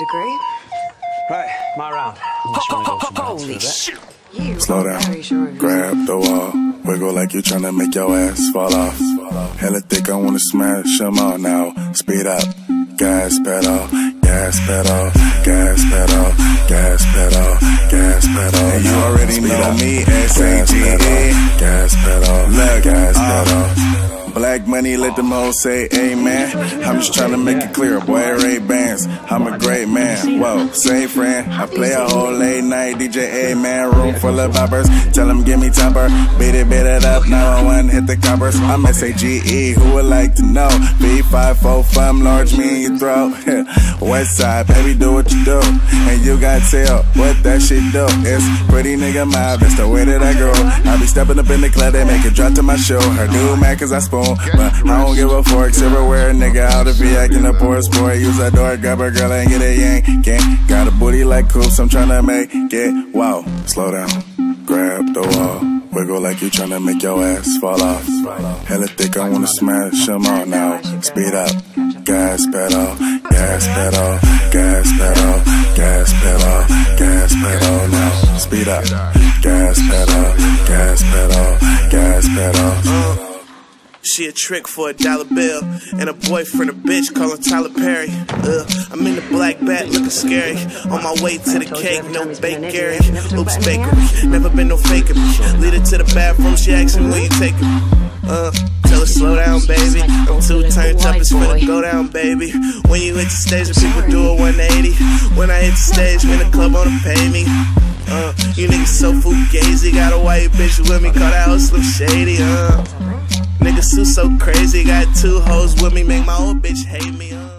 Degree? Right, my round. Holy shit. You Slow are sure down, grab the wall, wiggle like you're trying to make your ass fall off. Hella thick, I wanna smash them all now. Speed up, gas pedal, gas pedal, gas pedal, gas pedal, gas pedal. And you already know me, S-A-G-E. Gas pedal, look, gas uh, pedal. Black money, let them hoes say amen. I'm just trying to make it clear, boy, Ray Bans. I'm a great man. Whoa, same friend. I play a whole late night DJ, amen. Room full of boppers. Tell them give me topper. Beat it, beat it up. 911, hit the coppers. I'm S-A-G-E, who would like to know? B545, large me in your throat. West side, baby, do what you do. And you got tell what that shit do. It's pretty nigga mob, that's the way that I grow. I be stepping up in the club, they make it drop to my show. Her new mad cause I But I don't give a fork, silverware, nigga out of be acting a poor sport. Use a door, grab a girl and get a yank. Gang. Got a booty like coops, I'm tryna make it. Wow, slow down, grab the wall. Wiggle like you tryna make your ass fall off. Hella thick, I wanna smash them all now. Speed up, gas pedal, gas pedal, gas pedal, gas pedal, gas pedal now. Speed up, gas pedal, gas pedal, gas pedal. She a trick for a dollar bill. And a boyfriend, a bitch, call him Tyler Perry. Ugh, I'm in the black bat looking scary. On my way to the cake, no bake Gary. Oops, bakery. Never been no faker. Lead her to the bathroom, she asking where you taking me. Uh, tell her slow down, baby. I'm too turned up, it's finna go down, baby. When you hit the stage, the people do a 180. When I hit the stage, when the club wanna pay me. Uh, you niggas so fugazi. Got a white bitch with me, call that hoe Slim Shady. Uh. Niggas too so crazy, got two hoes with me, make my old bitch hate me.